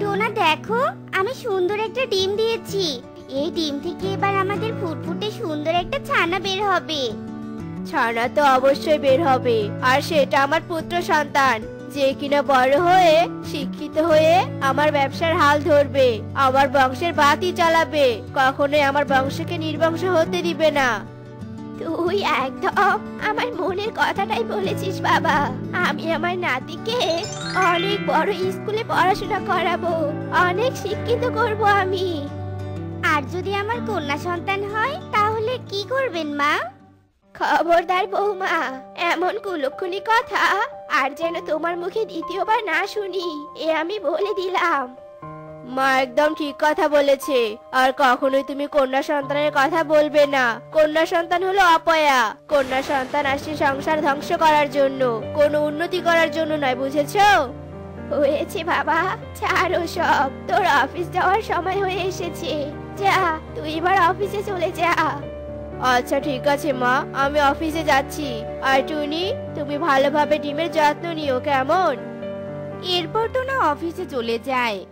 টোনা দেখো, আমি সুন্দর একটা ডিম দিয়েছি। এই ডিম থেকে এবার আমাদের ফুটফুটে সুন্দর একটা ছানা বের হবে। ছানা তো অবশ্যই বের হবে, আর সেটা আমার পুত্র সন্তান। যে কিনা বড় হয়ে, শিক্ষিত হয়ে আমার ব্যবসার হাল ধরবে, আমার বংশের বাতি চালাবে, কখনোই আমার বংশকে নির্বংশ হতে দিবে না। তুই একদম আমার মনের কথাটাই বলেছিস বাবা। আমি আমার নাতিকে অনেক বড় স্কুলে পড়াশোনা করাবো অনেক শিক্ষিত করব আমি। আর যদি আমার কন্যা সন্তান হয় তাহলে কি করবেন মা? খবরদার বৌমা এমন কুলক্ষণী কথা আর যেন তোমার মুখে দ্বিতীয়বার না শুনি এ আমি বলে দিলাম। মা একদম ঠিক কথা বলেছে। আর কখনোই তুমি কন্যা সন্তানের কথা বলবে না। কন্যা সন্তান হলো অপয়া। কন্যা সন্তান আসছে সংসার ধ্বংস করার জন্য। কোনো উন্নতি করার জন্য নয় বুঝেছ? হয়েছে বাবা ছাড়ো সব। তোর অফিস যাওয়ার সময় হয়ে এসেছে। যা তুই এবার অফিসে চলে যা। আচ্ছা ঠিক আছে মা আমি অফিসে যাচ্ছি। আর টুনি তুমি ভালোভাবে ডিমের যত্ন নিও কেমন? এরপর তো না অফিসে চলে যায়।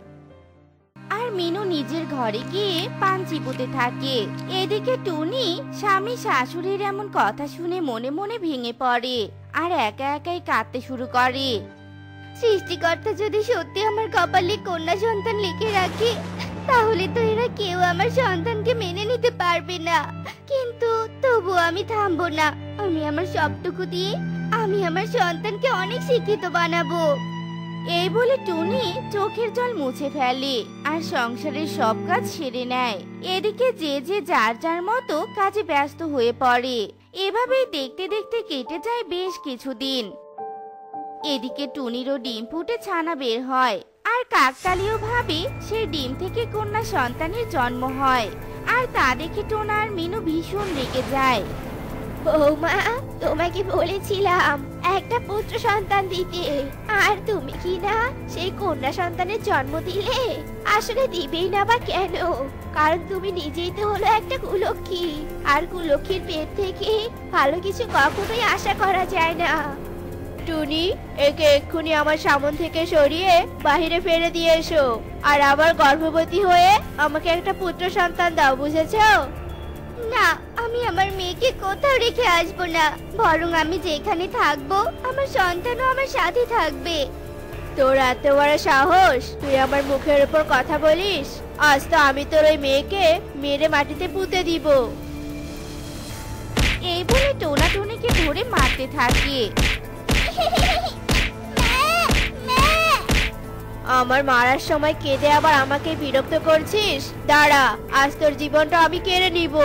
আর মিনু নিজের ঘরে গিয়ে পান চিবোতে থাকে। এদিকে টুনি স্বামী শাশুড়ির এমন কথা শুনে মনে মনে ভেঙে পড়ে আর একা একাই কাঁদতে শুরু করে। সৃষ্টিকর্তা যদি সত্যি আমার কপালে কন্যা সন্তান লিখে রাখে, তাহলে তো এরা কেউ আমার সন্তানকে মেনে নিতে পারবে না। কিন্তু তবু আমি থামবো না। আমি আমার সবটুকু দিয়ে আমি আমার সন্তানকে অনেক শিক্ষিত বানাবো। এই বলে টুনি চোখের জল মুছে ফেলে আর সংসারের সব কাজ সেরে নেয়। এদিকে যে যে যার যার মতো কাজে ব্যস্ত হয়ে পড়ে। এভাবেই দেখতে দেখতে কেটে যায় বেশ কিছুদিন। এদিকে টুনিরও ডিম ফুটে ছানা বের হয় আর কাকতালীয় ভাবে সেই ডিম থেকে কন্যা সন্তানের জন্ম হয়। আর তা দেখে টোনা আর মিনু ভীষণ রেগে যায়। বৌমা, তোমাকে বলেছিলাম, একটা পুত্র সন্তান দিতে। আর তুমি কি না সেই কন্যা সন্তানের জন্ম দিলে? আসলে দিবেই না বা কেন? কারণ তুমি নিজেই তো হলো একটা কুলক্ষী। আর কুলক্ষীর পেট থেকে ভালো কিছু কখনোই আশা করা যায় না। টুনি, একে এক্ষুনি আমার সামন থেকে সরিয়ে বাইরে ফেলে দিয়ে এসো। আর আবার গর্ভবতী হয়ে আমাকে একটা পুত্র সন্তান দাও, বুঝেছ? না আমি আমার মেয়েকে কোথাও রেখে আসব না। বরং আমি যেখানে থাকব আমার সন্তানও আমার সাথে থাকবে। তোর এত বড় সাহস? তুই আমার মুখের উপর কথা বলিস? আজ তো আমি তোর ওই মেয়েকে মেরে মাটিতে পুঁতে দিব। এই বলে টোনা টুনিকে ধরে মারতে থাকে। আমার মারার সময় কেঁদে আবার আমাকে বিরক্ত করছিস? দাঁড়া আজ তোর জীবনটা আমি কেড়ে নিব।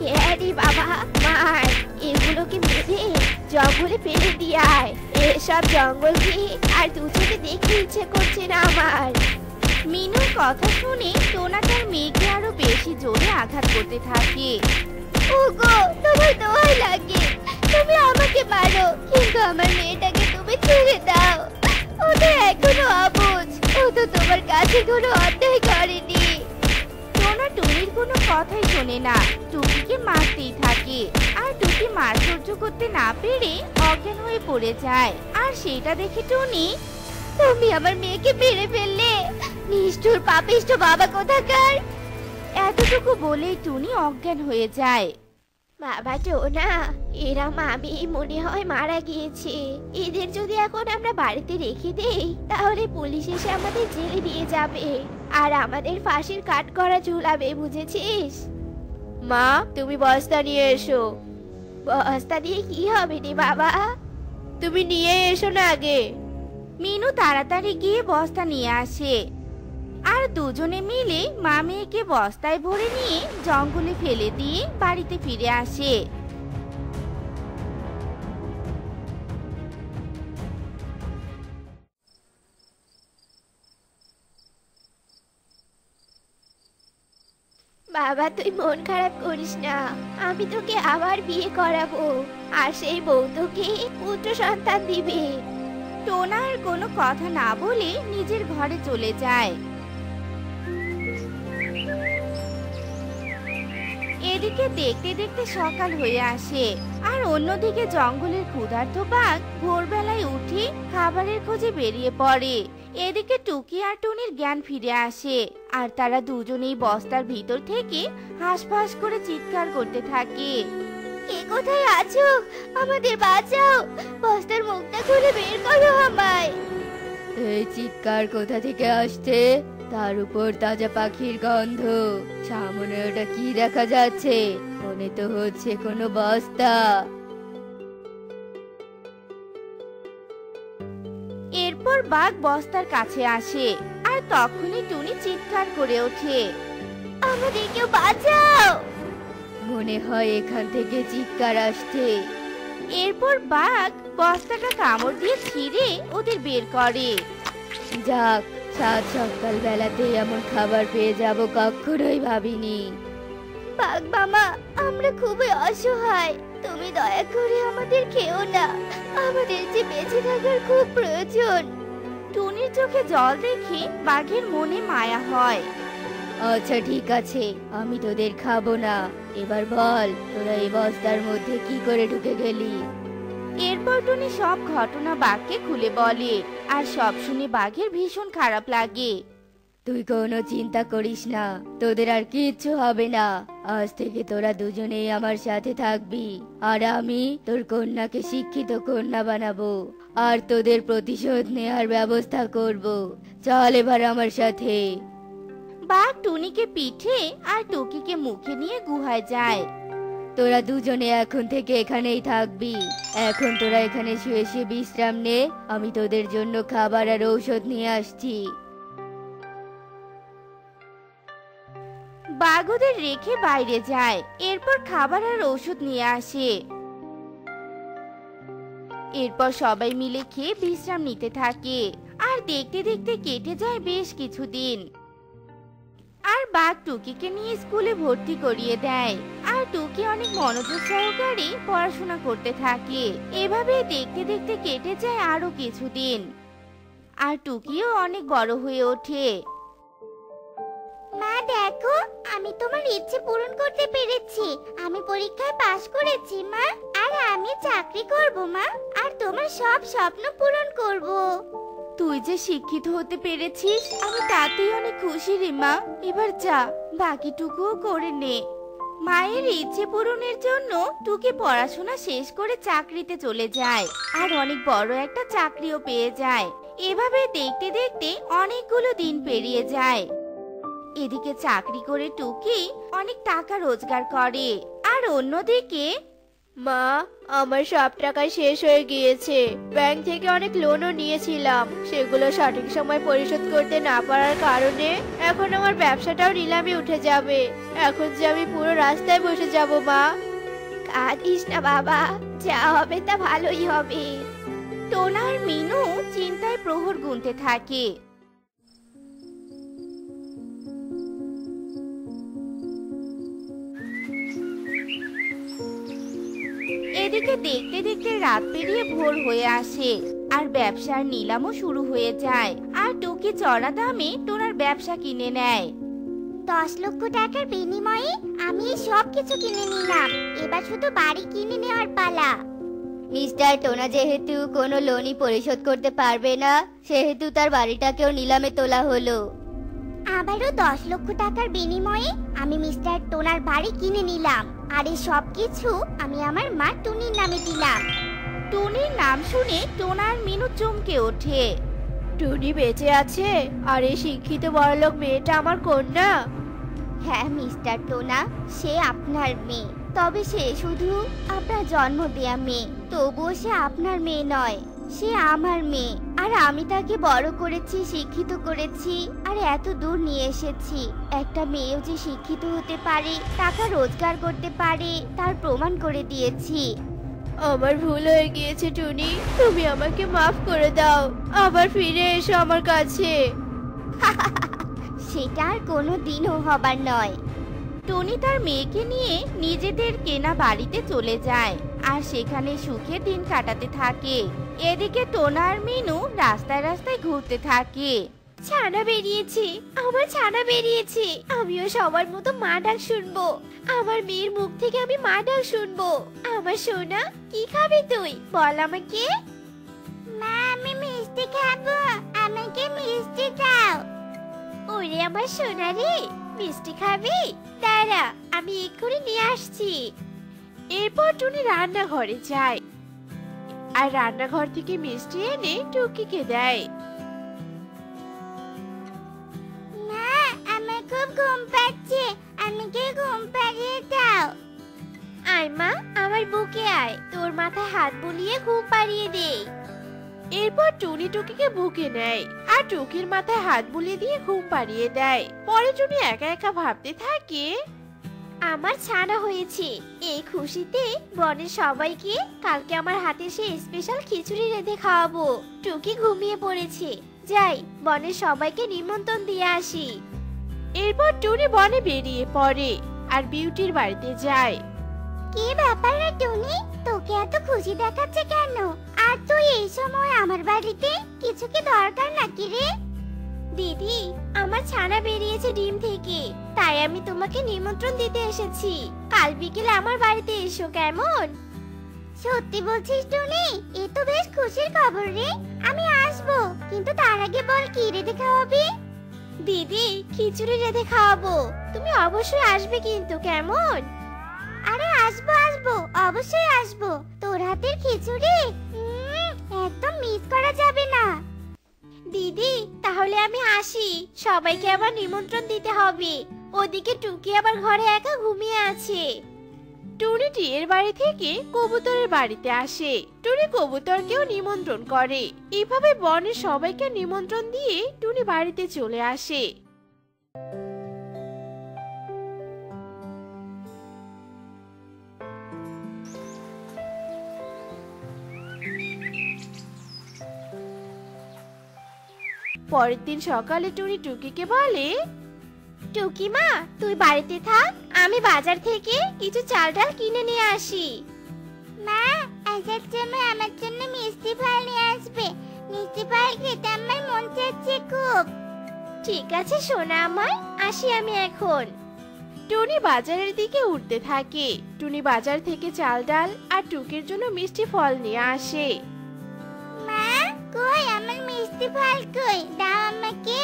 হ্যাঁ বাবা, মার। এগুলোকে মেরে জঙ্গলে ফেলে দিয়ে আয়। এসব জঙ্গল কি আর দু চোখে দেখতে ইচ্ছে করছে না আমার? মিনুর কথা শুনে টোনা তার মেয়েকে আরও বেশি জোরে আঘাত করতে থাকে। ওগো, তোমার দোয়াই লাগে। তুমি আমাকে মারো, কিন্তু আমার মেয়েটাকে তুমি ছেড়ে দাও। ও তো এখনও অবুঝ। ও তো তোমার কাছে কোনো অন্যায় করেনি। টুনির কোনো কথাই শোনে না। টুকিকে মারতেই থাকে। আর টুকি মার সহ্য করতে না পেরে অজ্ঞান হয়ে পড়ে যায়। আর সেটা দেখে টুনি, তুমি আমার মেয়েকে মেরে ফেললে। নিষ্ঠুর পাপিষ্ঠ বাবা কোথাকার? এতটুকু বলেই টুনি অজ্ঞান হয়ে যায়। বাবা টোনা, এরা মামি মনে হয় মারা গিয়েছে। এদের যদি এখন আমরা বাড়িতে রেখে দেই, তাহলে পুলিশ এসে আমাদের জেলে দিয়ে যাবে। আর আমাদের ফাঁসির কাট করা ঝুলাবে বুঝেছিস? মা, তুমি বস্তা নিয়ে এসো। বস্তা দিয়ে কি হবে রে বাবা? তুমি নিয়ে এসো না আগে। মিনু তাড়াতাড়ি গিয়ে বস্তা নিয়ে আসে। আর দুজনে মিলে মা মেয়েকে বস্তায় ভরে নিয়ে জঙ্গলে ফেলে দিয়ে বাড়িতে ফিরে আসে। বাবা, তুই মন খারাপ করিস না। আমি তোকে আবার বিয়ে করাবো। আর সেই বউ তোকে পুত্র সন্তান দিবে। টোনা আর কোনো কথা না বলে নিজের ঘরে চলে যায়। এদিকে দেখতে দেখতে সকাল হয়ে আসে। আর অন্যদিকে জঙ্গলের ক্ষুধার্ত বাঘ ভোরবেলায় উঠে খাবারের খোঁজে বেরিয়ে পড়ে। এদিকে টুকি আর টুনির জ্ঞান ফিরে আসে আর তারা দুজনেই বস্তার ভিতর থেকে হাঁসফাঁস করে চিৎকার করতে থাকে। কে কোথায় আছো? আমাদের বাঁচাও! বস্তার মুখটা খুলে বের করো আমায়! এই চিৎকার কোথা থেকে আসছে? তার উপর তাজা পাখির গন্ধ। সামনে ওটা কি দেখা যাচ্ছে? মনে তো হচ্ছে কোনো বস্তা। এরপর বাঘ বস্তার কাছে আসে আর তখনই টুনি চিৎকার করে ওঠে আমাদের কেউ বাঁচাও! মনে হয় এখান থেকে চিৎকার আসছে। এরপর বাঘ বস্তাটা কামড় দিয়ে ছিঁড়ে ওদের বের করে। যাক, সাত সকাল বেলাতে এমন খাবার পেয়ে যাব কখনোই ভাবিনি। বাঘ মামা, আমরা খুবই অসহায়। তুমি দয়া করে আমাদের খেও না। আমাদের যে বেঁচে থাকার খুব প্রয়োজন। টুনির চোখে জল দেখে বাঘের মনে মায়া হয়। আচ্ছা ঠিক আছে। আমি তোদের খাব না। এবার বল তোরা এই বস্তার মধ্যে কি করে ঢুকে গেলি? এরপর টুনি সব ঘটনা বাঘকে খুলে বলে আর সব শুনে বাঘের ভীষণ খারাপ লাগে। তুই কোনো চিন্তা করিস না তোদের আর কিচ্ছু হবে না। আজ থেকে তোরা দুজনেই আমার সাথে থাকবি আর আমি তোর কন্যাকে শিক্ষিত কন্যা বানাবো আর তোদের প্রতিশোধ নেওয়ার ব্যবস্থা করব। চল এবার আমার সাথে। বাঘ টুনিকে পিঠে আর টুকিকে মুখে নিয়ে গুহায় যায়। তোরা দুজনে এখন থেকে এখানেই থাকবি। এখন তোরা এখানে শুয়ে শুয়ে বিশ্রাম নে আমি তোদের জন্য খাবার আর ঔষধ নিয়ে আসছি। বাঘ ওদের রেখে বাইরে যায়। এরপর খাবার আর ওষুধ নিয়ে আসে। এরপর সবাই মিলে খেয়ে বিশ্রাম নিতে থাকে। আর দেখতে দেখতে কেটে যায় বেশ কিছুদিন। আর বাঘ টুকিকে নিয়ে স্কুলে ভর্তি করিয়ে দেয়। আর টুকি অনেক মনোযোগ সহকারে পড়াশোনা করতে থাকে। এভাবে দেখতে দেখতে কেটে যায় আরও কিছুদিন। আর টুকিও অনেক বড় হয়ে ওঠে। দেখো, আমি তোমার ইচ্ছে পূরণ করতে পেরেছি। আমি পরীক্ষায় পাশ করেছি, মা। আর আমি চাকরি করব, মা। আর তোমার সব স্বপ্ন পূরণ করব। তুই যে শিক্ষিত হতে পেরেছিস, আমি তাতেই অনেক খুশি রে, মা। এবার যা, বাকিটুকুও করে নে। মায়ের ইচ্ছে পূরণের জন্য টুকি পড়াশোনা শেষ করে চাকরিতে চলে যায়। আর অনেক বড় একটা চাকরিও পেয়ে যায়। এভাবে দেখতে দেখতে অনেকগুলো দিন পেরিয়ে যায়। এদিকে চাকরি করে টুকি অনেক টাকা রোজগার করে আর অন্যদিকে মা আমার সব টাকা শেষ হয়ে গিয়েছে। ব্যাংক থেকে অনেক লোনও নিয়েছিলাম। সেগুলো সঠিক সময় পরিশোধ করতে না পারার কারণে এখন আমার ব্যবসাটাও নিলামে উঠে যাবে। এখন যে আমি পুরো রাস্তায় বসে যাব মা। কাঁদিস না বাবা। যা হবে তা ভালোই হবে। টোনার মিনু চিন্তায় প্রহর গুনতে থাকে। এদিকে দেখতে দেখতে রাত পেরিয়ে ভোর হয়ে আসে আর ব্যবসার নিলামও শুরু হয়ে যায় আর টুকি চড়া দামে টোনার ব্যবসা কিনে নেয়। দশ লক্ষ টাকার বিনিময়ে আমি সব কিছু কিনে নিলাম এবার শুধু বাড়ি কিনে নেওয়ার পালা। মিস্টার টোনা যেহেতু কোনো লোনই পরিশোধ করতে পারবে না সেহেতু তার বাড়িটাকেও নিলামে তোলা হলো। আবারও দশ লক্ষ টাকার বিনিময়ে আমি মিস্টার টোনার বাড়ি কিনে নিলাম। আর এই সব কিছু আমি আমার মা টুনির নামে দিলাম। টুনির নাম শুনে টোনার মিনু চমকে ওঠে। টুনি বেঁচে আছে? আর এই শিক্ষিত বড়লোক মেয়েটা আমার কন্যা? হ্যাঁ মিস্টার টোনা সে আপনার মেয়ে। তবে সে শুধু আপনার জন্ম দেয়া মেয়ে তবুও সে আপনার মেয়ে নয়। সে আমার মেয়ে। আর আমি তাকে বড় করেছি শিক্ষিত করেছি আর এত দূর নিয়ে এসেছি। একটা মেয়েও যে শিক্ষিত হতে পারে টাকা রোজগার করতে পারে তার প্রমাণ করে দিয়েছি। আমার ভুল হয়ে গিয়েছে টুনি। তুমি আমাকে মাফ করে দাও। আবার ফিরে এসো আমার কাছে। সেটা আর কোনো দিনও হবার নয়। টনি তার মেয়েকে নিয়ে নিজেদের কেনা বাড়িতে চলে যায়। আর সেখানে সুখে দিন কাটাতে থাকে। এদিকে টোনা আর মিনু রাস্তায় রাস্তায় ঘুরতে থাকে। ছানা বেরিয়েছে আমার ছানা বেরিয়েছে। আমিও সবার মতো মা ডাক শুনব। আমার মেয়ের মুখ থেকে আমি মা ডাক শুনব। আমার সোনা কি খাবি তুই? বল আমাকে। মা আমি মিষ্টি খাব। আমাকে মিষ্টি দাও। ওরে আমার সোনারি মিষ্টি খাবি? দাঁড়া আমি এক্ষুনি নিয়ে আসছি। এরপর টুনি রান্নাঘরে যায়। আর রান্নাঘর থেকে মিষ্টি এনে টুকিকে দেয়। মা আমার খুব ঘুম পাচ্ছে। আমাকে ঘুম পাড়িয়ে দাও? আয় মা আমার বুকে আয়। তোর মাথায় হাত বুলিয়ে ঘুম পাড়িয়ে দে এরপর টুনি টুকিকে বুকে নেয় আর টুকির মাথায় হাত বুলিয়ে দিয়ে ঘুম পাড়িয়ে দেয়। পরে টুনি একা একা ভাবতে থাকে আমার ছানা হয়েছে। এই খুশিতে বনের সবাইকে কালকে আমার হাতে সে স্পেশাল খিচুড়ি রেঁধে খাওয়াবো। টুকি ঘুমিয়ে পড়েছে। যাই বনের সবাইকে নিমন্ত্রণ দিয়ে আসি। এরপর টুনি বনে বেরিয়ে পড়ে আর বিউটির বাড়িতে যায়। কি ব্যাপার রে টুনি? তোকে এত খুশি দেখাচ্ছে কেন? আর তুই এই সময় আমার বাড়িতে কিছু কি দরকার নাকি রে? দিদি, আমার ছানা বেরিয়েছে ডিম থেকে। তাই আমি তোমাকে নিমন্ত্রণ দিতে এসেছি। কাল বিকেলে আমার বাড়িতে এসো কেমন? সত্যি বলছিস টুনি? এ তো বেশ খুশির খবর রে। আমি আসব, কিন্তু তার আগে বল কি রেঁধে খাওয়াবি? দিদি, খিচুড়ি রেঁধে খাওয়াবো। তুমি অবশ্যই আসবে কিন্তু কেমন? আরে আসব আসব, অবশ্যই আসব। তোর হাতের খিচুড়ি? একদম মিস করা যাবে না। দিদি, তাহলে আমি আসি। সবাইকে আবার নিমন্ত্রণ দিতে হবে। ওদিকে টুকি আবার ঘরে একা ঘুমিয়ে আছে। টুনি টিয়ের বাড়ি থেকে কবুতরের বাড়িতে আসে। টুনি কবুতরকেও নিমন্ত্রণ করে। এভাবে বনের সবাইকে নিমন্ত্রণ দিয়ে টুনি বাড়িতে চলে আসে। পরের দিন সকালে টুনি টুকিকে বলে টুকি মা তুই বাড়িতে থাক আমি বাজার থেকে কিছু চাল ডাল কিনে নিয়ে আসি। মা আসার সময় আমার জন্য মিষ্টি ফল নিয়ে আসবে। মিষ্টি ফল খেতে আমার মন চাচ্ছে খুব। ঠিক আছে সোনা আমার আসি আমি এখন। টুনি বাজারের দিকে উঠতে থাকে। টুনি বাজার থেকে চাল ডাল আর টুকির জন্য মিষ্টি ফল নিয়ে আসে। কই আমার মিষ্টি ফল কই? দাও আমাকে।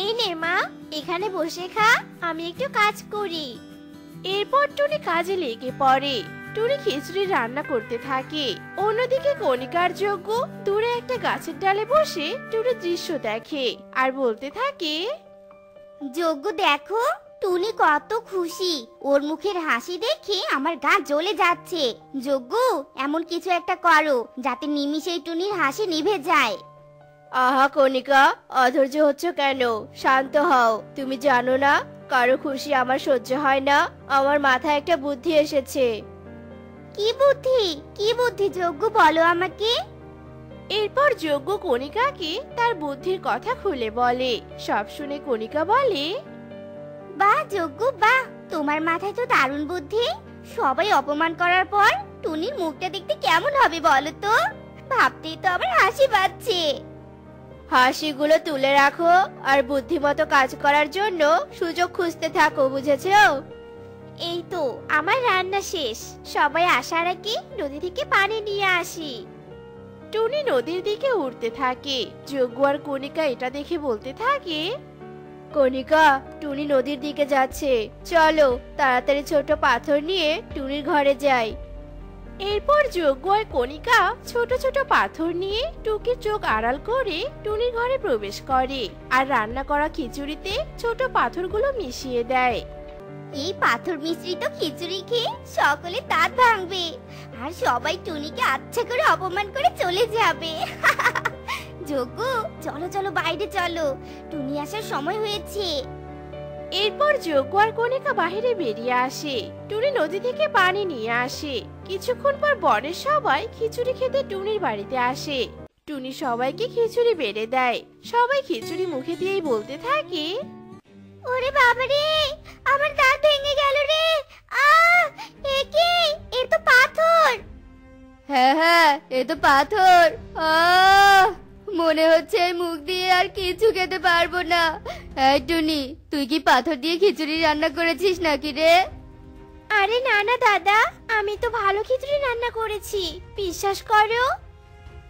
এই নে মা এখানে বসে খা আমি একটু কাজ করি। এরপর টুনি কাজে লেগে পড়ে। টুনি খিচুড়ি রান্না করতে থাকে। অন্যদিকে কণিকার যজ্ঞ দূরে একটা গাছের ডালে বসে টুনি দৃশ্য দেখে আর বলতে থাকে যজ্ঞ দেখো। টুনি কত খুশি। ওর মুখের হাসি দেখে আমার গা জ্বলে যাচ্ছে। যজ্ঞ এমন কিছু একটা করো যাতে নিমিষেই টুনির হাসি নিভে যায়। আহা কণিকা অধৈর্য হচ্ছ কেন? শান্ত হও। তুমি জানো না কারও খুশি আমার সহ্য হয় না। আমার মাথায় একটা বুদ্ধি এসেছে। কি বুদ্ধি? কি বুদ্ধি যজ্ঞ বলো আমাকে? এরপর যজ্ঞ কণিকাকে তার বুদ্ধির কথা খুলে বলে। সব শুনে কণিকা বলে বাহ যজ্ঞ বাহ তোমার মাথায় তো দারুণ বুদ্ধি। সবাই অপমান করার পর টুনির মুখটা দেখতে কেমন হবে বলো তো? ভাবতেই তো আমার হাসি পাচ্ছে। হাসিগুলো তুলে রাখো আর বুদ্ধিমতো কাজ করার জন্য সুযোগ খুঁজতে থাকো বুঝেছ? এই তো আমার রান্না শেষ। সবাই আসার আগে নদী থেকে পানি নিয়ে আসি। টুনি নদীর দিকে উঠতে থাকে। যজ্ঞ আর কণিকা এটা দেখে বলতে থাকে কণিকা, টুনি নদীর দিকে যাচ্ছে। চলো, তাড়াতাড়ি ছোট পাথর নিয়ে টুনির ঘরে যাই। এরপর যজ্ঞ আর কণিকা ছোট ছোট পাথর নিয়ে টুকির চোখ আড়াল করে টুনির ঘরে প্রবেশ করে আর রান্না করা খিচুড়িতে ছোট পাথরগুলো মিশিয়ে দেয়। এই পাথর মিশ্রিত খিচুড়ি খেয়ে সকলে দাঁত ভাঙবে আর সবাই টুনিকে আচ্ছা করে অপমান করে চলে যাবে। যোগ্য চলো চলো বাইরে চলো। টুনি আসার সময় হয়েছে। এরপর যজ্ঞ আর কণিকা বাহিরে বেরিয়ে আসে। টুনি নদী থেকে পানি নিয়ে আসে। কিছুক্ষণ পর বনের সবাই খিচুড়ি খেতে টুনির বাড়িতে আসে। টুনি সবাইকে খিচুড়ি বেড়ে দেয়। সবাই খিচুড়ি মুখে দিয়েই বলতে থাকে ওরে বাবা রে আমার দাঁত ভেঙে গেল রে। আহ এ কি? এ তো পাথর। হ্যাঁ হ্যাঁ এ তো পাথর। আহ। মনে হচ্ছে এই মুখ দিয়ে আর কিছু খেতে পারব না। এই টুনি তুই কি পাথর দিয়ে খিচুড়ি রান্না করেছিস নাকি রে? আরে না না দাদা আমি তো ভালো খিচুড়ি রান্না করেছি। বিশ্বাস করো?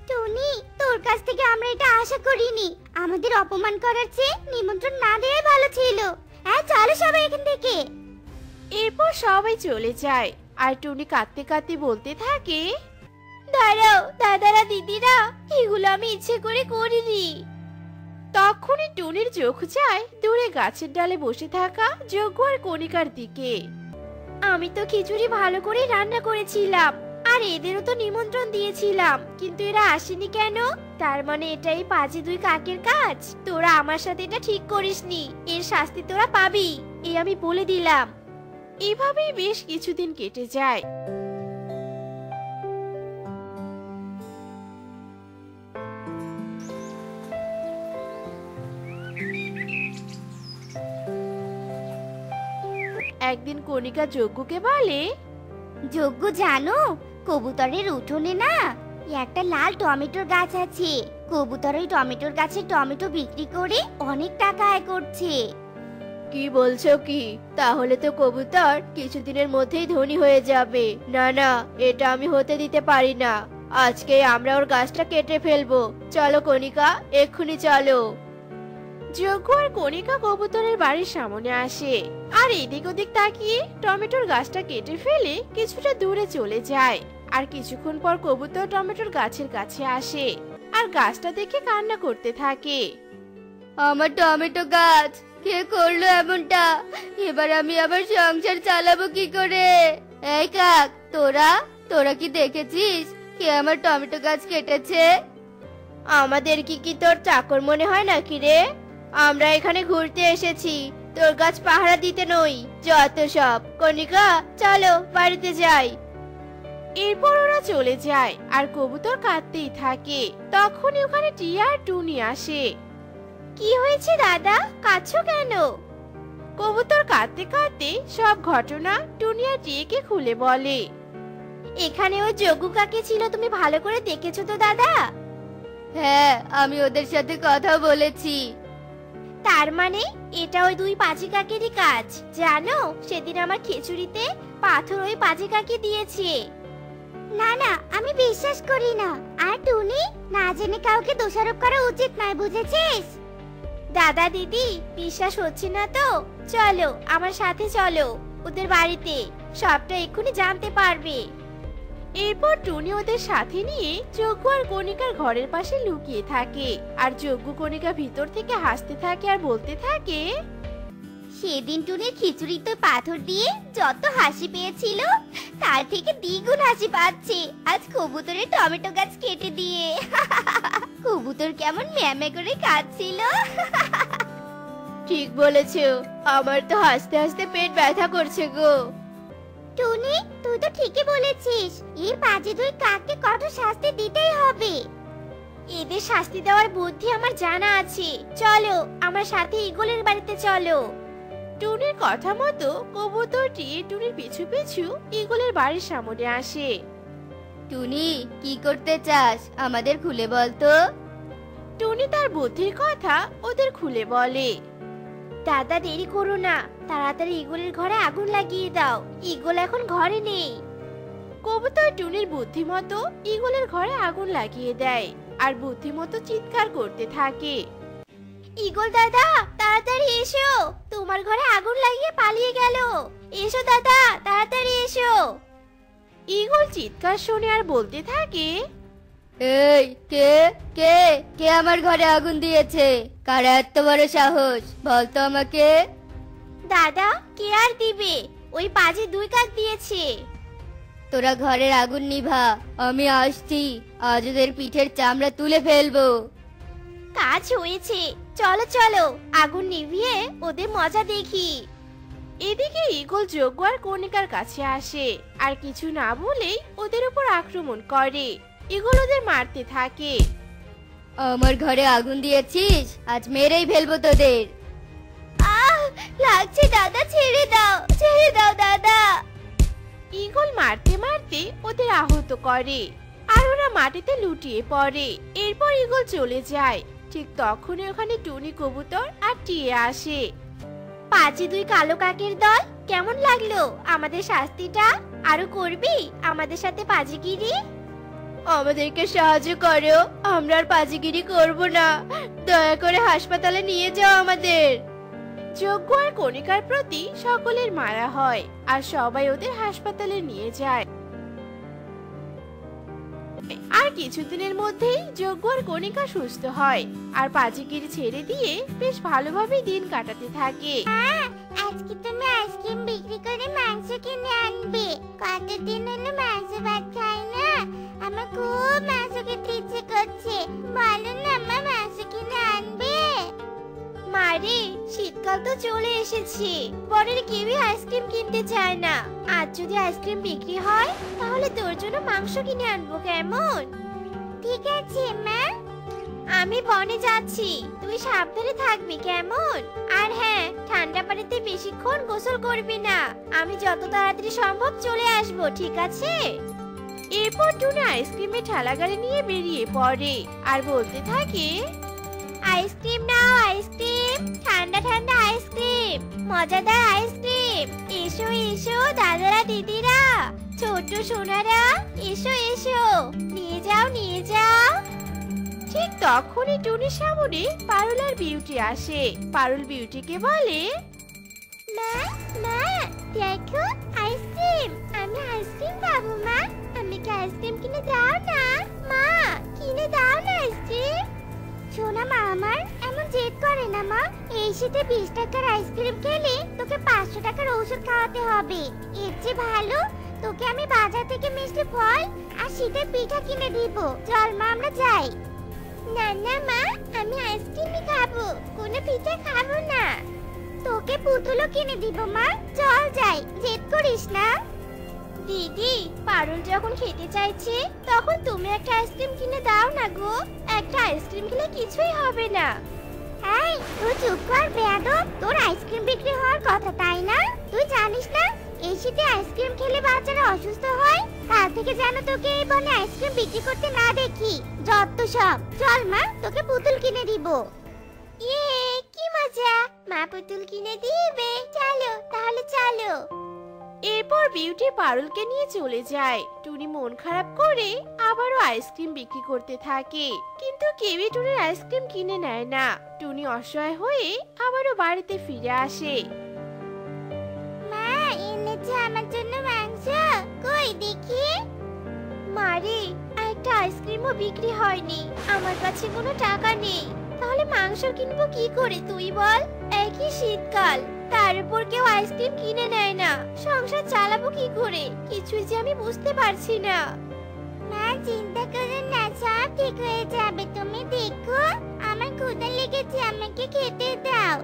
টুনি তোর কাছ থেকে আমরা এটা আশা করিনি। আমাদের অপমান করার চেয়ে নিমন্ত্রণ না দেওয়াই ভালো ছিল। হ্যাঁ চলো সবাই এখান থেকে। এরপর সবাই চলে যায়। আর টুনি কাঁদতে কাঁদতে বলতে থাকে দাঁড়াও, দাদারা, দিদিরা, এগুলো আমি ইচ্ছে করে করিনি। তখনই টুনির চোখ যায় দূরে গাছের ডালে বসে থাকা যজ্ঞ আর কণিকার দিকে। আমি তো খিচুড়ি ভালো করে রান্না করেছিলাম, আর এদেরও তো নিমন্ত্রণ দিয়েছিলাম, কিন্তু এরা আসেনি কেন? তার মানে এটাই পাজি দুই কাকের কাজ? তোরা আমার সাথে এটা ঠিক করিসনি, এর শাস্তি তোরা পাবি এই আমি বলে দিলাম। এভাবেই বেশ কিছুদিন কেটে যায়। একদিন কণিকা যজ্ঞকে বলে যজ্ঞ জানো কবুতরের উঠোনে না একটা লাল টমেটোর গাছ আছে। কবুতর ওই টমেটোর গাছের টমেটো বিক্রি করে অনেক টাকা আয় করছে। কি বলছো কি? তাহলে তো কবুতর কিছুদিনের মধ্যেই ধনী হয়ে যাবে। না না এটা আমি হতে দিতে পারি না। আজকে আমরা ওর গাছটা কেটে ফেলব। চলো কণিকা এক্ষুনি চলো। যজ্ঞ আর কণিকা কবুতরের বাড়ির সামনে আসে। আর এদিক ওদিক তাকিয়ে টমেটোর গাছটা কেটে ফেলে কিছুটা দূরে চলে যায়। আর কিছুক্ষণ পর কবুতর টমেটোর গাছের কাছে আসে আর গাছটা দেখে কান্না করতে থাকে। আমার টমেটো গাছ কে করল এমনটা? এবার আমি আবার সংসার চালাবো কি করে? এই কাক তোরা? তোরা কি দেখেছিস কে আমার টমেটো গাছ কেটেছে? আমাদের কি কি তোর চাকর মনে হয় নাকি রে? আমরা এখানে ঘুরতে এসেছি। তোর গাছ পাহারা দিতে নই। যত সব। কনিকা চলো বাড়িতে যাই। এরপর ওরা চলে যায় আর কবুতর কাঁদতেই থাকে। তখনই ওখানে টিয়া আর টুনি আসে। কি হয়েছে দাদা? কাছো কেন? কবুতর কাঁদতে কাঁদতে সব ঘটনা টুনি আর টিয়াকে খুলে বলে। এখানে ওই যোগ্য কাকে ছিল তুমি ভালো করে দেখেছ তো দাদা? হ্যাঁ আমি ওদের সাথে কথা বলেছি। তার মানে এটা ওই দুই পাজি কাকেরই কাজ। জানো সেদিন আমার খিচুড়িতে পাথর ওই পাজি কাকি দিয়েছে। না না আমি বিশ্বাস করি না। আর টুনি না জেনে কাউকে দোষারোপ করা উচিত নয় বুঝেছিস? দাদা দিদি বিশ্বাস হচ্ছে না তো? চলো আমার সাথে চলো ওদের বাড়িতে। সবটা এক্ষুনি জানতে পারবে। এরপর টুনি ওদের সাথে নিয়ে যজ্ঞ আর কণিকার ঘরের পাশে লুকিয়ে থাকে। আর যজ্ঞ কণিকা ভিতর থেকে হাসতে থাকে আর বলতে থাকে সেদিন টুনির খিচুড়িতে পাথর দিয়ে যত হাসি পেয়েছিল তার থেকে দ্বিগুণ হাসি পাচ্ছে। আজ কবুতরের টমেটো গাছ কেটে দিয়ে। কবুতর কেমন ম্যামে করে কাঁদছিল। ঠিক বলেছ আমার তো হাসতে হাসতে পেট ব্যথা করছে গো। টুনি তুই তো ঠিকই বলেছিস। এই বাজে দুই কাককে কঠোর শাস্তি দিতেই হবে। এদের শাস্তি দেওয়ার বুদ্ধি আমার জানা আছে। চলো আমার সাথে ইগলের বাড়িতে চলো। টুনির কথা মতো কবুতরটি টুনির পিছু পিছু ইগলের বাড়ির সামনে আসে। টুনি কি করতে চাস? আমাদের খুলে বল তো। টুনি তার বুদ্ধির কথা ওদের খুলে বলে। দাদা দেরি করো না। তাড়াতাড়ি ইগলের ঘরে আগুন লাগিয়ে দাও। ইগল এখন ঘরে নেই। কবুতর টুনির বুদ্ধিমতো ইগলের ঘরে আগুন লাগিয়ে দেয় আর বুদ্ধিমতো চিৎকার করতে থাকে। ইগল দাদা, তাড়াতাড়ি এসো। তোমার ঘরে আগুন লাগিয়ে পালিয়ে গেল। এসো দাদা, তাড়াতাড়ি এসো। ইগল চিৎকার শুনে আর বলতে থাকে এই কে? কে? কে আমার ঘরে আগুন দিয়েছে? কার এত বড় সাহস? বলতো আমাকে। দাদা কে আর দিবে? ওই পাজে দুই কাক দিয়েছে। তোরা ঘরের আগুন নিভা আমি আসছি। আজ ওদের পিঠের চামড়া তুলে ফেলব। কাজ হয়েছে। চলো চলো আগুন নিভিয়ে ওদের মজা দেখি। এদিকে ইগল যজ্ঞ আর কণিকার কাছে আসে। আর কিছু না বলেই ওদের উপর আক্রমণ করে। ইগল ওদের মারতে থাকে। আমার ঘরে আগুন দিয়েছিস? আজ মেরেই ফেলব তোদের। আহ লাগছে দাদা ছেড়ে দাও ছেড়ে দাও দাদা। ইগল মারতে মারতে ওদের আহত করে আর ওরা মাটিতে লুটিয়ে পড়ে। এরপর ইগল চলে যায়। ঠিক তখনই ওখানে টুনি কবুতর আর টিয়ে আসে। পাঁচি দুই কালো কাকের দল কেমন লাগল? আমাদের শাস্তিটা আরও করবি? আমাদের সাথে পাজিগিরি আমাদেরকে সাহায্য করো, আমরা আর পাজিগিরি করব না। দয়া করে হাসপাতালে নিয়ে যাও আমাদের। যজ্ঞ আর কণিকার প্রতি সকলের মায়া হয়, আর সবাই ওদের হাসপাতালে নিয়ে যায়। আর কিছুদিনের মধ্যেই যজ্ঞ আর কণিকা সুস্থ হয়, আর পাজিগিরি ছেড়ে দিয়ে বেশ ভালোভাবে দিন কাটাতে থাকে। আজকে তুমি আইসক্রিম বিক্রি করে মাংস কিনে আনবে। কতদিন হলো মাংস ভাত খাই আমার খুব মাংস খেতে ইচ্ছে করছে। বলো না মা মাংস কিনে আনবে? মারে শীতকাল তো চলে এসেছে। পরের কেউই আইসক্রিম কিনতে চায় না। আজ যদি আইসক্রিম বিক্রি হয় তাহলে তোর জন্য মাংস কিনে আনব কেমন? ঠিক আছে মা। আমি বনে যাচ্ছি। তুই সাবধানে থাকবি কেমন? আর হ্যাঁ ঠান্ডা পানিতে বেশিক্ষণ গোসল করবি না। আমি যত তাড়াতাড়ি সম্ভব চলে আসব ঠিক আছে? এরপর টুনি আইসক্রিমের ঠেলা গাড়ি নিয়ে বেরিয়ে পড়ে আর বলতে থাকে, আইসক্রিম নাও, আইসক্রিম, ঠান্ডা ঠান্ডা আইসক্রিম, মজাদার আইসক্রিম, এসো এসো, দাদারা, দিদিরা, ছোট্ট সোনারা, এসো এসো, নিয়ে যাও নিয়ে যাও। ঠিক তখনই টুনির সামনে পারুল আর বিউটি আসে। পারুল বিউটিকে বলে, মা মা, দেখো, আইসক্রিম, আমি আইসক্রিম পাবো মা। আমাকে আইসক্রিম কিনে দাও না। মা, কিনে দাও না আইসক্রিম। শোনা মা, আমার এমন জেদ করে না মা। এই শীতে বিশ টাকার আইসক্রিম খেলে তোকে পাঁচশো টাকার ঔষধ খাওয়াতে হবে। এর চেয়ে ভালো, তোকে আমি বাজার থেকে মিষ্টি ফল আর শীতের পিঠা কিনে দিব। চল মা, আমরা যাই। না না মা, আমি আইসক্রিমই খাব। কোনো পিঠা খাব না। তোকে পুতুলও কিনে দিব মা। চল যাই, জেদ করিস না। দিদি পারুল যখন খেতে চাইছে তখন তুমি একটা আইসক্রিম কিনে দাও না গো। একটা আইসক্রিম খেলে কিছুই হবে না। এই তুই চুপ কর বেয়াদব। তোর আইসক্রিম বিক্রি হওয়ার কথা তাই না? তুই জানিস না এই শীতে আইসক্রিম খেলে বাচ্চারা অসুস্থ হয়? কাল থেকে যেন তোকে এই বনে আইসক্রিম বিক্রি করতে না দেখি। যত সব। চল মা তোকে পুতুল কিনে দিব। ইয়ে কি মজা। মা পুতুল কিনে দিবে। চলো তাহলে চলো। এরপর বিউটি পারুলকে নিয়ে চলে যায়। টুনি মন খারাপ করে আবারও আইসক্রিম বিক্রি করতে থাকে। কিন্তু কেউই টুনির আইসক্রিম কিনে নেয় না। টুনি অসহায় হয়ে আবারও বাড়িতে ফিরে আসে। মা এনেছে আমার জন্য মাংস। কই দেখি। মারে একটা আইসক্রিমও বিক্রি হয়নি। আমার কাছে কোনো টাকা নেই। তাহলে মাংস কিনবো কি করে তুই বল? একই শীতকাল। তার উপর কেউ আইসক্রিম কিনে নেয় না। সংসার চালাবো কি করে? কিছুই যে আমি বুঝতে পারছি না। মা চিন্তা করো না সব ঠিক হয়ে যাবে। তুমি দেখো আমার ক্ষুধা লেগেছে আমাকে খেতে দাও।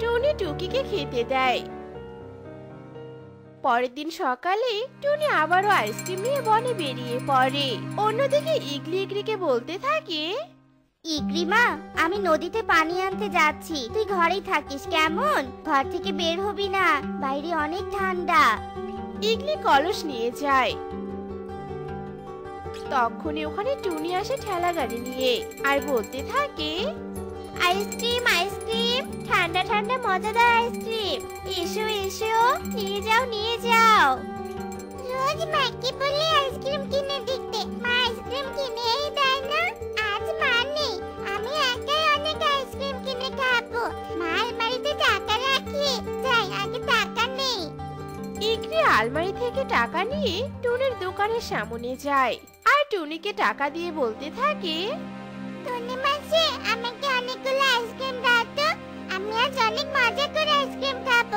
টুনি টুকিকে খেতে দেয়। পরের দিন সকালে টুনি আবারও আইসক্রিম নিয়ে বনে বেরিয়ে পড়ে। অন্যদিকে ইগলি ইগলিকে বলতে থাকে ইগ্রিমা আমি নদীতে পানি আনতে যাচ্ছি। তুই ঘরেই থাকিস কেমন? ঘর থেকে বের হবি না বাইরে অনেক ঠান্ডা। ইগলি কলস নিয়ে যায়। তখনই ওখানে টুনি আসে ঠেলা গাড়ি নিয়ে আর বলতে থাকে আইসক্রিম আইসক্রিম ঠান্ডা ঠান্ডা মজাদার আইসক্রিম। এসো এসো নিয়ে যাও নিয়ে যাও। রোজ মাকে বলে টাকা নিয়ে টুনির দোকানের সামনে যায়। আর টুনিকে টাকা দিয়ে বলতে থাকে, টনি মাসি, আমাকে অনেকগুলো আইসক্রিম দাও তো। আমি আজ অনেক মজা করে আইসক্রিম খাব।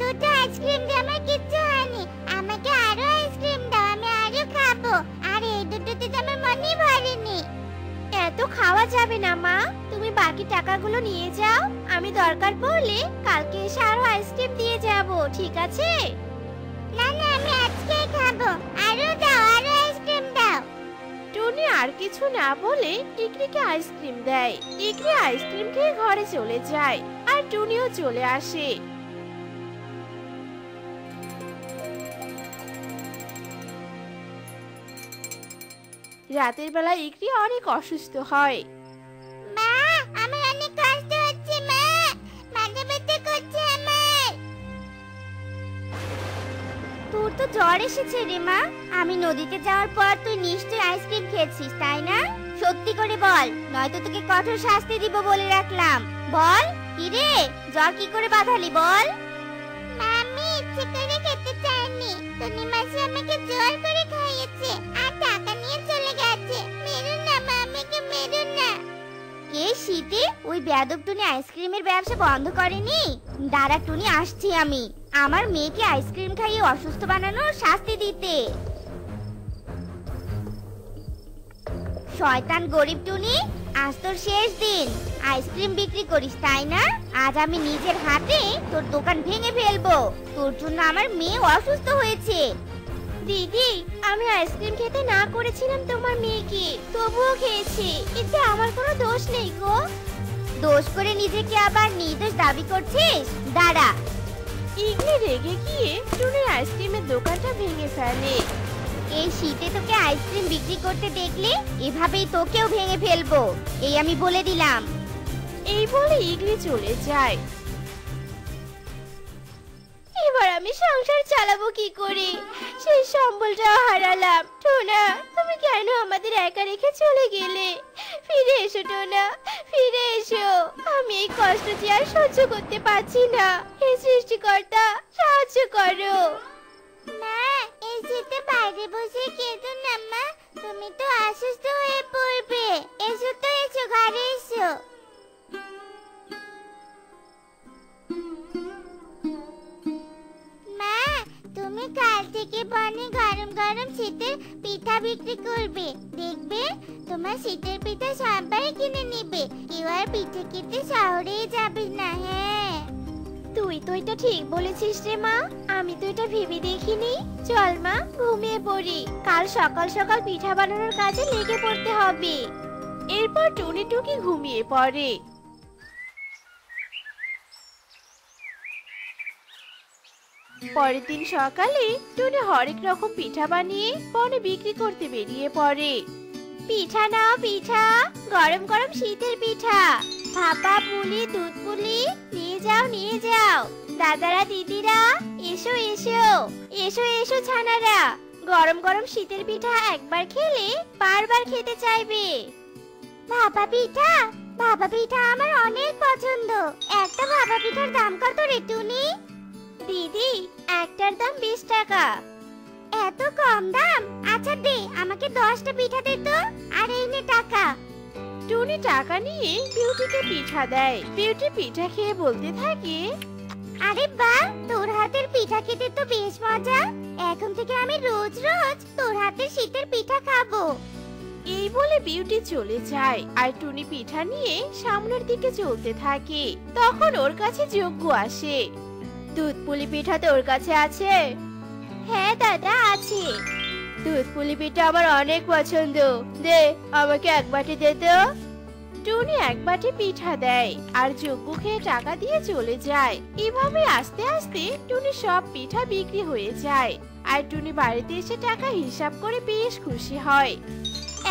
দুটো আইসক্রিম দিয়ে আমার কিচ্ছু হয়নি। আমাকে আরও আইসক্রিম দাও, আমি আরও খাব। আর এই দুটোতে তো আমার মনই ভরেনি। এত খাওয়া যাবে না, মা। তুমি বাকি টাকাগুলো নিয়ে যাও। আমি দরকার পড়লে কালকে এসে আরও আইসক্রিম দিয়ে যাব, ঠিক আছে? না না, আমি আজকেই খাব। আরও দাও, আরও আইসক্রিম দাও। টুনি আর কিছু না বলে ইকরিকে আইসক্রিম দেয়। ইকরি আইসক্রিম খেয়ে ঘরে চলে যায় আর টুনিও চলে আসে। রাতের বেলা ইকরি অনেক অসুস্থ হয়। মা আমার অনেক কষ্ট হচ্ছে মা। মাথা ব্যথা করছে আমার। জ্বর এসেছে রে মা। আমি নদীতে যাওয়ার পর তুই নিশ্চয়ই আইসক্রিম খেয়েছিস তাই না? সত্যি করে বল নয়তো তোকে কঠোর শাস্তি দিব বলে রাখলাম। বল কি রে জ্বর কি করে বাঁধালি বল। আমি ইচ্ছে এই শীতে ওই বেয়াদব টুনি আইসক্রিমের ব্যবসা বন্ধ করেনি? দাঁড়া টুনি আসছি আমি। আমার মেয়েকে আইসক্রিম খাইয়ে অসুস্থ বানানোর শাস্তি দিতে। শয়তান গরিব টুনি, আজ তোর শেষ দিন। আইসক্রিম বিক্রি করিস, তাই না? আজ আমি নিজের হাতে তোর দোকান ভেঙে ফেলব। তোর জন্য আমার মেয়ে অসুস্থ হয়েছে। দিদি আমি আইসক্রিম খেতে না করেছিলাম তোমার মেয়েকে। তবুও খেয়েছি। এতে আমার কোনো দোষ নেই গো। দোষ করে নিজেকে আবার নির্দোষ দাবি করছিস? দাঁড়া। ইগলি রেগে গিয়ে টুনির আইসক্রিমের দোকানটা ভেঙে ফেলে। এই শীতে তোকে আইসক্রিম বিক্রি করতে দেখলে এভাবেই তোকেও ভেঙে ফেলব। এই আমি বলে দিলাম। এই বলে ইগলি চলে যায়। আমি সংসার চালাবো কি করে? সেই সম্বলটাও হারালাম। টোনা, তুমি কেন আমাদের একা রেখে চলে গেলে? ফিরে এসো, টোনা, ফিরে এসো। আমি এই কষ্ট যে আর সহ্য করতে পারছি না। হে সৃষ্টিকর্তা, সাহায্য করো। মা এই শীতে বাইরে বসে কেঁদো না, মা। তুমি তো অসুস্থ হয়ে পড়বে। এসো তো, এসো, ঘরে এসো। তুমি কাল থেকে বনে গরম গরম শীতের পিঠা বিক্রি করবে। দেখবে তোমার শীতের পিঠা সবাই কিনে নিবে। কেউ আর পিঠে খেতে শহরে যাবে না হ্যাঁ। তুই তো এটা ঠিক বলেছিস রে মা। আমি তো এটা ভেবে দেখিনি। চল মা ঘুমিয়ে পড়ি। কাল সকাল সকাল পিঠা বানানোর কাজে লেগে পড়তে হবে। এরপর টুনি টুকি ঘুমিয়ে পড়ে। পরের দিন সকালে টুনি হরেক রকম পিঠা বানিয়ে বনে বিক্রি করতে বেরিয়ে পড়ে। পিঠা নাও, পিঠা। গরম গরম শীতের পিঠা। ভাপা পুলি, দুধ পুলি, নিয়ে যাও নিয়ে যাও। দাদারা, দিদিরা, এসো এসো। এসো এসো ছানারা। গরম গরম শীতের পিঠা একবার খেলে বারবার খেতে চাইবে। ভাপা পিঠা? ভাপা পিঠা আমার অনেক পছন্দ। একটা ভাপা পিঠার দাম কত রে টুনি? দিদি একটার দাম বিশ টাকা। এত কম দাম? আচ্ছা দে আমাকে দশটা পিঠা দে তো। আর এই নে টাকা। টুনি টাকা নিয়ে বিউটিকে পিঠা দেয়। বিউটি পিঠা খেয়ে বলতে থাকে আরে বা তোর হাতের পিঠা খেতে তো বেশ মজা। এখন থেকে আমি রোজ রোজ তোর হাতের শীতের পিঠা খাব। এই বলে বিউটি চলে যায়। আর টুনি পিঠা নিয়ে সামনের দিকে চলতে থাকে। তখন ওর কাছে যজ্ঞ আসে। দুধ পুলি পিঠা তোর কাছে আছে? হ্যাঁ দাদা, আছে। দুধ পুলি পিঠা আমার অনেক পছন্দ। দে, আমাকে এক বাটি দে তো। টুনি এক বাটি পিঠা দেয় আর যজ্ঞ খেয়ে টাকা দিয়ে চলে যায়। এভাবে আস্তে আস্তে টুনি সব পিঠা বিক্রি হয়ে যায় আর টুনি বাড়িতে এসে টাকা হিসাব করে বেশ খুশি হয়।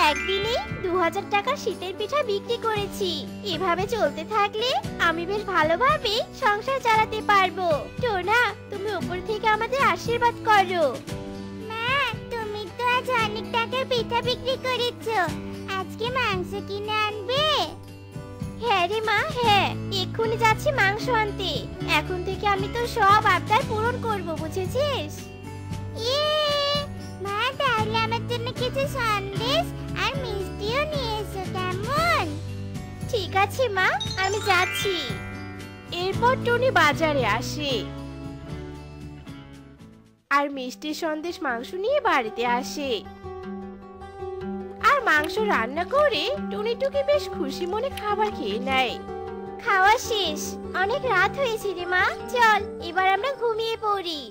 একদিনে দু হাজার টাকা শীতের পিঠা বিক্রি করেছি। এভাবে চলতে থাকলে আমি বেশ ভালোভাবে সংসার চালাতে পারব। থেকে আমাদের আশীর্বাদ করো। মা, তুমি তো আজ অনেক টাকার পিঠা বিক্রি করেছ। আজকে মাংস কিনে আনবে? হ্যাঁ রে মা হ্যাঁ এক্ষুনি যাচ্ছি মাংস আনতে। এখন থেকে আমি তো সব আবদার পূরণ করব, বুঝেছিস? মা, তাহলে আমার জন্য কিছু সন্দেশ আর মিষ্টিও নিয়ে এসো কেমন? ঠিক আছে মা, আমি যাচ্ছি। এরপর টুনি বাজারে আসে। আর মিষ্টি সন্দেশ মাংস নিয়ে বাড়িতে আসে। আর মাংস রান্না করে টুনি টুকি বেশ খুশি মনে খাবার খেয়ে নেয়। খাওয়া শেষ। অনেক রাত হয়েছে রে মা। চল, এবার আমরা ঘুমিয়ে পড়ি।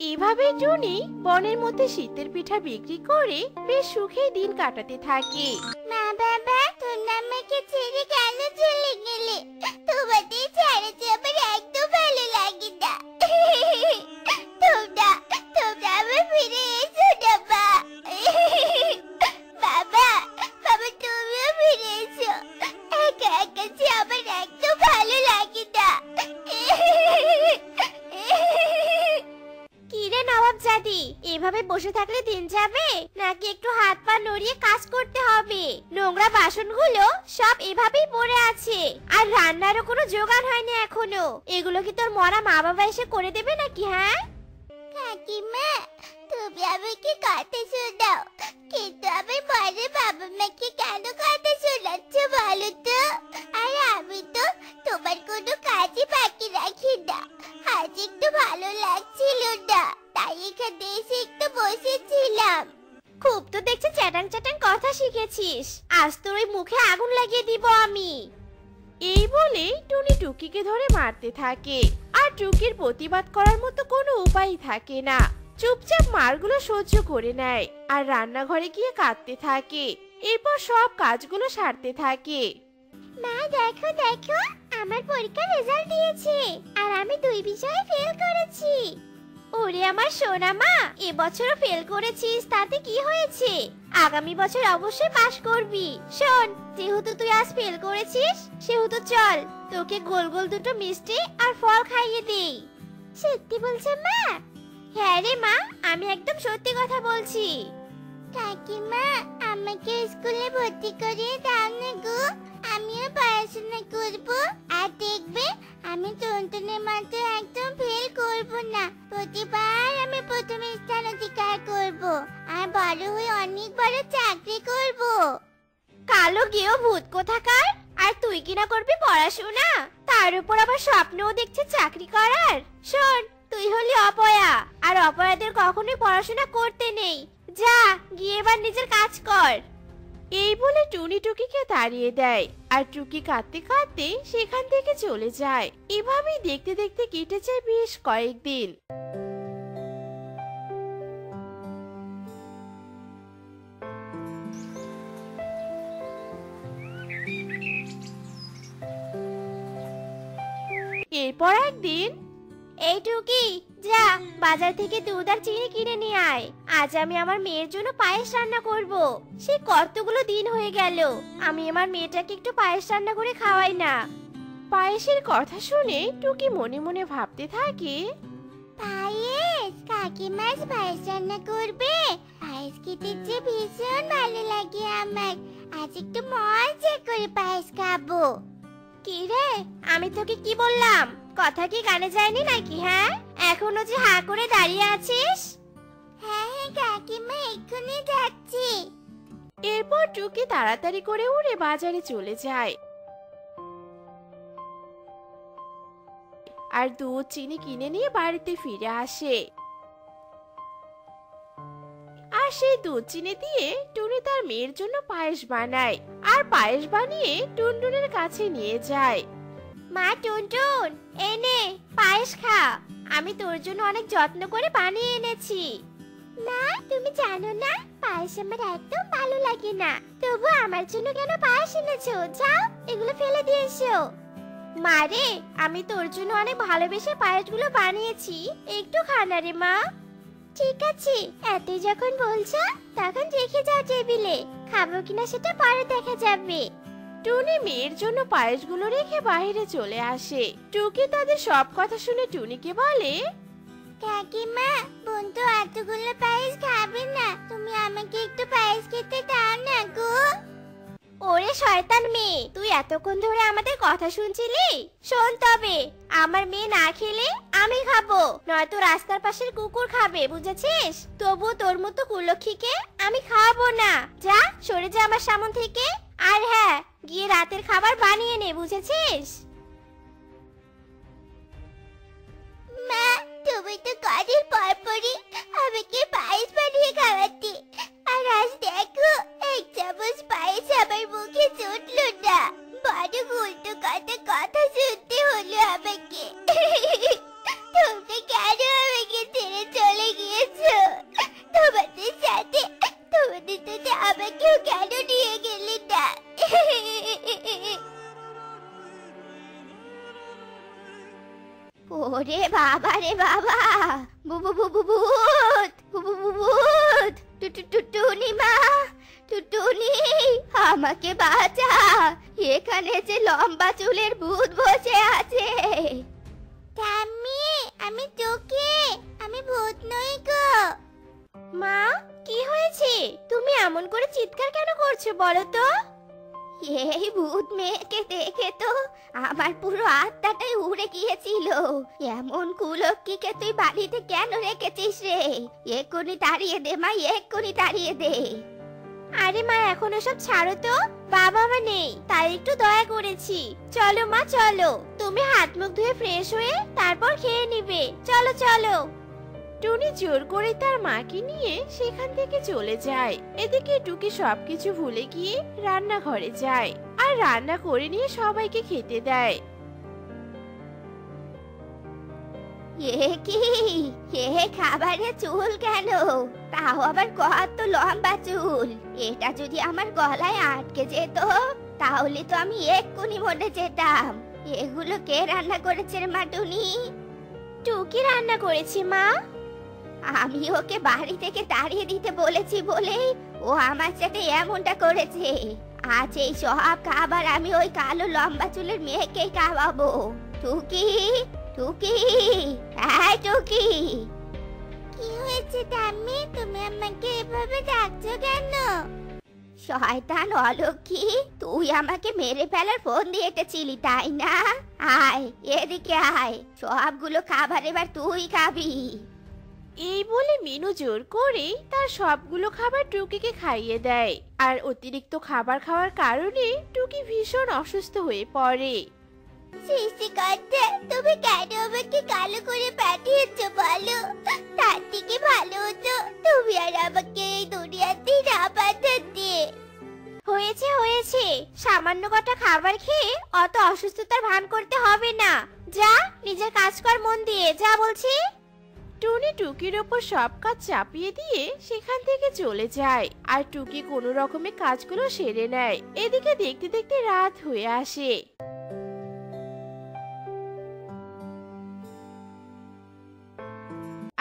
এভাবে টুনি বনের মধ্যে শীতের পিঠা বিক্রি করে বেশ সুখে দিন কাটাতে থাকে। মা বাবা ছেড়ে চলে গেলে? তোমাদের ছাড়া আমার একদম ভালো লাগে না। তোমরা তোমরা আবার ফিরে এসো না বাবা বাবা, তুমিও ফিরে এসো। এভাবে বসে থাকলে দিন যাবে? নাকি একটু হাত পা নড়িয়ে কাজ করতে হবে? নোংরা বাসনগুলো সব এভাবেই পড়ে আছে। আর রান্নারও কোনো জোগাড় হয়নি এখনও। এগুলো কি তোর মরা মা বাবা এসে করে দেবে নাকি হ্যাঁ? কাকিমা তুমি আমাকে কথা শোনাও। কিন্তু আমি মরে বাবা মাকে কেন কথা শোনাচ্ছ বলো তো? আর আমি তো তোমার কোনো কাজই বাকি রাখি না। আজ একটু ভালো লাগছিল না, তাই এখানে এসে একটু বসেছিলাম। খুব তো দেখছি চ্যাটাং চ্যাটাং কথা শিখেছিস। আজ তোর ওই মুখে আগুন লাগিয়ে দিব আমি। এই বলে টুনি টুকিকে ধরে মারতে থাকে। আর টুকির প্রতিবাদ করার মতো কোনো উপায় থাকে না। চুপচাপ মারগুলো সহ্য করে নেয় আর রান্নাঘরে গিয়ে কাঁদতে থাকে। এরপর সব কাজগুলো সারতে থাকে। মা, দেখো দেখো, আমার পরীক্ষার রেজাল্ট দিয়েছে। আর আমি দুই বিষয়ে ফেল করেছি। ওরে আমার সোনা মা এবছরও ফেল করেছিস, তাতে কি হয়েছে? আগামী বছর অবশ্যই পাশ করবি। শোন, যেহেতু তুই আজ ফেল করেছিস, সেহেতু চল, তোকে গোল গোল দুটো মিষ্টি আর ফল খাইয়ে দেই। সত্যি বলছে মা? হ্যাঁ রে মা, আমি একদম সত্যি কথা বলছি। কাকিমা, আমাকে স্কুলে ভর্তি করিয়ে দাও না গো। আমিও পড়াশোনা করব। আর দেখবে, আমি টুনটুনের মতো একদম ফেল করব না। প্রতিবার আমি প্রথম স্থান অধিকার করব। আর বড় হয়ে অনেক বড় চাকরি করব। কালো গেও ভূত কোথাকার? আর তুই কিনা করবি পড়াশোনা? তার উপর আবার স্বপ্নও দেখছে চাকরি করার? শোন, তুই হলি অপয়া। আর অপয়াদের কখনোই পড়াশোনা করতে নেই। যা, গিয়ে এবার নিজের কাজ কর। এই বলে টুনি টুকিকে তাড়িয়ে দেয় আর টুকি কাঁদতে কাঁদতে সেখান থেকে চলে যায়। এভাবেই দেখতে দেখতে কেটে যায় বেশ কয়েকদিন। এরপর একদিন এই টুকি যা বাজার থেকে দুধ আর চিনি কিনে নিয়ে আয়। আজ আমি আমার মেয়ের জন্য পায়েস রান্না করব। সে কতগুলো দিন হয়ে গেল। আমি আমার মেয়েটাকে একটু পায়েস রান্না করে খাওয়াই না। পায়েসের কথা শুনে টুকি মনে মনে ভাবতে থাকে। পায়েস? কাকিমাস পায়েস রান্না করবে? পায়েস খেতে যে ভীষণ ভালো লাগে আমার। আজ একটু মজা করে পায়েস খাব। কি রে? আমি তোকে কি বললাম? কথা কি কানে যায়নি নাকি হ্যাঁ? এখনও যে হা করে দাঁড়িয়ে আছিস? হ্যাঁ হ্যাঁ কাকিমা এক্ষুনি যাচ্ছি। এরপর টুকি তাড়াতাড়ি করে উড়ে বাজারে চলে যায়। আর দুধ চিনি কিনে নিয়ে বাড়িতে ফিরে আসে। আর সেই দুধ চিনি দিয়ে টুনি তার মেয়ের জন্য পায়েস বানায়। আর পায়েস বানিয়ে টুনটুনের কাছে নিয়ে যায়। মা টুনটুন এই নে পায়েস খা আমি তোর জন্য অনেক যত্ন করে বানিয়ে এনেছি। না, তুমি জানো না, পায়েস আমার একদম ভালো লাগে না। তবু আমার জন্য কেন পায়েস এনেছো? যাও, এগুলো ফেলে দিয়ে এসো। মারে আমি তোর জন্য অনেক ভালোবেসে পায়েসগুলো বানিয়েছি। একটু খানা রে মা। ঠিক আছে, এতই যখন বলছো, তখন রেখে যাও টেবিলে। খাব কিনা সেটা পরে দেখা যাবে। টুনি মেয়ের জন্য পায়েসগুলো রেখে বাইরে চলে আসে। টুকি তাদের সব কথা শুনে টুনিকে বলে, কাকিমা বোন তো এতগুলো পায়েস খাবে না। তুমি আমাকে একটু পায়েস খেতে দাও না গো। ওরে শয়তান মেয়ে, তুই এতক্ষণ ধরে আমাদের কথা শুনছিলি? শোন তবে, আমার মেয়ে না খেলে আমি খাব। নয়তো রাস্তার পাশের কুকুর খাবে, বুঝেছিস? তবু তোর মতো কুলক্ষীকে আমি খাওয়াবো না। যা, সরে যা আমার সামন থেকে। আর হ্যাঁ গিয়ে রাতের খাবার বানিয়ে নে, বুঝেছিস? মা, তুমি তো আমাকে পায়েস বানিয়ে খাওয়াতে। আর আজ দেখো, এক চামচ পায়েস আমার মুখে জুটলো না। বড় উল্টো কথা কথা শুনতে হলো আমাকে। তোমরা কেন আমাকে ছেড়ে চলে গিয়েছো? তোমাদের সাথে তোমাদের সাথে আমাকেও কেন নিয়ে গেলে না ওরে বাবা রে বাবা বুবু বুবু ভূত বুবু ভূত টুটু টুটুনি আমাকে বাঁচা এখানে যে লম্বা চুলের ভূত বসে আছে টাম্মি আমি তোকে আমি ভূত নই গো মা কি হয়েছে? তুমি এমন করে চিৎকার কেন করছ বলো তো? এই ভূত মেয়েকে দেখে তো আমার পুরো আত্মাটাই উড়ে গিয়েছিল। এমন কুলক্ষীকে তুই বাড়িতে কেন রেখেছিস রে? এক্ষুনি তাড়িয়ে দে, মা, এক্ষুনি তাড়িয়ে দে। আরে মা, এখন সব ছাড়ো তো। বাবা মা নেই, তাই একটু দয়া করেছি। চলো মা, চলো। তুমি হাত মুখ ধুয়ে ফ্রেশ হয়ে তারপর খেয়ে নিবে। চলো চলো। টুনি জোর করে তার মাকে নিয়ে সেখান থেকে চলে যায়। এদিকে টুকি সবকিছু ভুলে গিয়ে রান্নাঘরে যায় আর রান্না করে নিয়ে সবাইকে খেতে দেয়। এ কি? এ খাবারে চুল কেন? তাও আবার কত লম্বা চুল। এটা যদি আমার গলায় আটকে যেত তাহলে তো আমি এক্ষুনি মরে যেতাম। এগুলো কে রান্না করেছে রে মাটুনি টুকি রান্না করেছি মা। আমি ওকে বাড়ি থেকে তাড়িয়ে দিতে বলেছি বলেই ও আমার সাথে এমনটা করেছে। আজ এই সব খাবার আমি ওই কালো লম্বা চুলের মেয়েকেই খাওয়াবো। টুকি টুকি হ্যাঁ টুকি। কি হয়েছে টাম্মি তুমি আমাকে এভাবে ডাকছো কেন? শয়তান অলক্ষী তুই আমাকে মেরে ফেলার ফোন দিয়ে এটেছিলি তাই না? আয় এদিকে আয়। সবগুলো খাবার এবার তুই খাবি। এই বলে মিনু জোর করে তার সবগুলো খাবার টুকিকে খাইয়ে দেয়। আর অতিরিক্ত খাবার খাওয়ার কারণে টুকি ভীষণ অসুস্থ হয়ে পড়ে। সৃষ্টিকর্তা তুমি কেন আমাকে কালো করে পাঠিয়েছো বলো? তার থেকে ভালো হতো তুমি আর আমাকে এই দুনিয়াতে না পাঠাতে। হয়েছে হয়েছে। সামান্য কটা খাবার খেয়ে অত অসুস্থতার ভান করতে হবে না। যা নিজের কাজ কর মন দিয়ে যা বলছি। টুনি টুকির ওপর সব কাজ চাপিয়ে দিয়ে সেখান থেকে চলে যায়। আর টুকি কোনো রকমে কাজগুলো সেরে নেয়। এদিকে দেখতে দেখতে রাত হয়ে আসে।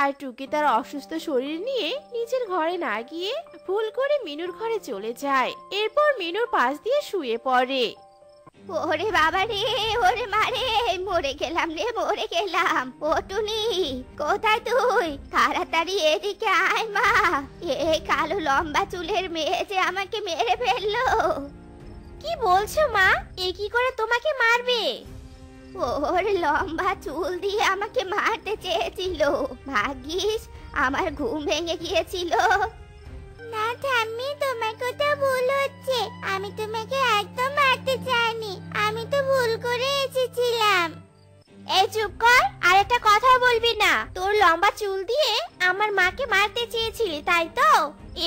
আর টুকি তার অসুস্থ শরীর নিয়ে নিজের ঘরে না গিয়ে ভুল করে মিনুর ঘরে চলে যায়। এরপর মিনুর পাশ দিয়ে শুয়ে পড়ে। ওরে বাবা রে ওরে মারে মরে গেলাম রে মরে গেলাম। ওটুনি কোথায় তুই? তাড়াতাড়ি এদিকে আয় মা। এই কালো লম্বা চুলের মেয়ে যে আমাকে মেরে ফেলল। কি বলছো মা? এ কি করে তোমাকে মারবে? ওর লম্বা চুল দিয়ে আমাকে মারতে চেয়েছিল। ভাগ্যিস আমার ঘুম ভেঙে গিয়েছিল। না ঠাম্মি তোমার কথা ভুল হচ্ছে। আমি তোমাকে একদম মারতে চাইনি। আমি তো ভুল করে এসেছিলাম। এই চুপ কর আর একটা কথা বলবি না। তোর লম্বা চুল দিয়ে আমার মাকে মারতে চেয়েছিলি তাই তো?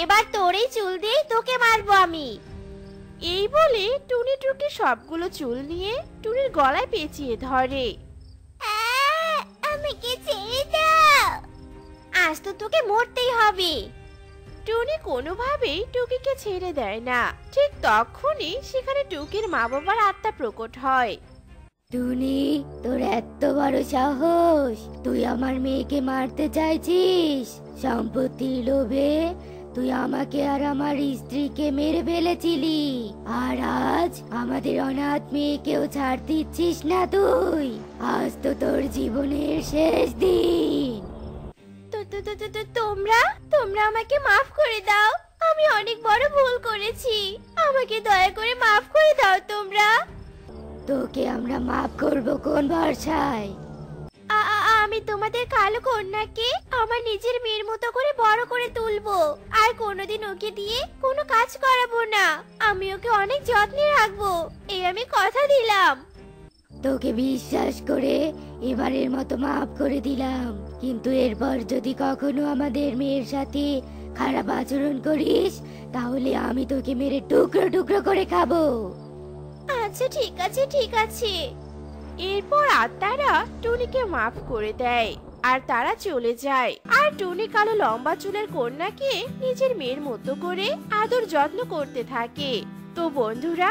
এবার তোর এই চুল দিয়েই তোকে মারবো আমি। এই বলে টুনি টুকি সবগুলো চুল নিয়ে টুনির গলায় পেঁচিয়ে ধরে। আমাকে ছেড়ে দাও। আজ তো তোকে মরতেই হবে। টুনি কোনোভাবেই টুকিকে ছেড়ে দেয় না। ঠিক তখনই সেখানে টুকির মা বাবার আত্মা প্রকট হয়। টুনি, তোর এত বড় সাহস। তুই আমার মেয়েকে মারতে চাইছিস। সম্পত্তির লোভে তুই আমাকে আর আমার স্ত্রীকে মেরে ফেলেছিলি। আর আজ আমাদের অনাথ মেয়েকেও ছাড় দিচ্ছিস না তুই। আজ তো তোর জীবনের শেষ দিন। তোমরা তোমরা আমাকে মাফ করে দাও। আমি অনেক বড় ভুল করেছি। আমাকে দয়া করে মাফ করে দাও তোমরা। তোকে আমরা মাফ করব কোন ভরসায় আমি তোমাদের কালো কন্যাকে আমার নিজের মেয়ের মতো করে বড় করে তুলবো। আর কোনোদিন ওকে দিয়ে কোনো কাজ করাবো না। আমি ওকে অনেক যত্নে রাখব। এই আমি কথা দিলাম। তোকে বিশ্বাস করে এবারের মতো মাফ করে দিলাম। কিন্তু এরপর যদি কখনো আমাদের মেয়ের সাথে খারাপ আচরণ করিস, তাহলে আমি তোকে মেরে টুকরো টুকরো করে খাব। আচ্ছা ঠিক আছে ঠিক আছে। এরপর আত্মারা টুনিকে মাফ করে দেয় আর তারা চলে যায়। আর টুনি কালো লম্বা চুলের কন্যাকে নিজের মেয়ের মতো করে আদর যত্ন করতে থাকে। তো বন্ধুরা